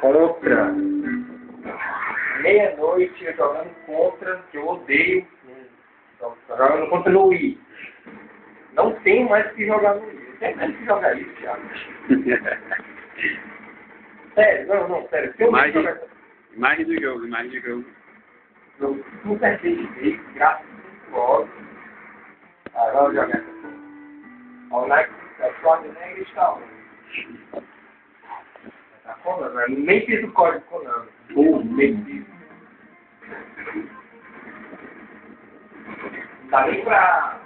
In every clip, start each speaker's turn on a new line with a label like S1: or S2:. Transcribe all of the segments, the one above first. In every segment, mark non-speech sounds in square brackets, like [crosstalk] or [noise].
S1: contra. Meia-noite eu jogando contra, que eu odeio. Jogando contra no Wii. Não tenho mais que jogar no Wii. Tenho mais que jogar isso, Thiago. [laughs] sério, não, não, sério. Se eu
S2: Imagem.
S1: jogar
S2: Imagem do jogo, imagem do jogo.
S1: no Super HD, gráfico 5 horas. Ah, vamos jogar. Ó, o Nike, é Schwarzenegger está onde? Tá Conan, né? Nem fiz o código Conan. Ou nem fiz. Não dá nem pra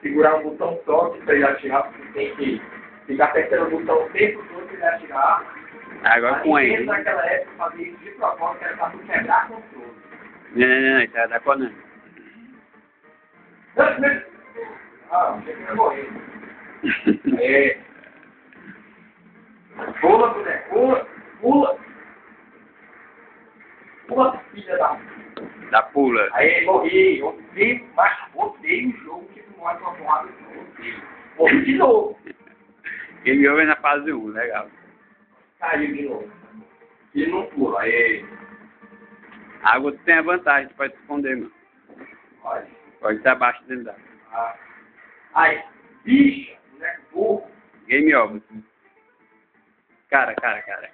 S1: segurar um botão só que pra ele atirar, porque tem que ficar apertando o botão o tempo todo pra ele atirar.
S2: Agora com ele.
S1: naquela época, fazia isso de propósito, que era pra tu quebrar controle.
S2: Não, não, não, isso [laughs] é da Conan.
S1: Ah, achei que ia morrer. É. Pula, boneco, pula, pula. Pula, filha da.
S2: Da pula.
S1: Aí, morri. Odeio, mas odeio o jogo que tu morre com uma porrada. Odeio. Morri de novo.
S2: Game over na fase 1, legal.
S1: Caiu de novo. E não pula. Aí,
S2: A água tem a vantagem, tu pode se esconder, mano.
S1: olha.
S2: Pode estar abaixo dentro da
S1: Ah. Aí, bicha, boneco burro.
S2: Game over. Cara, cara, cara.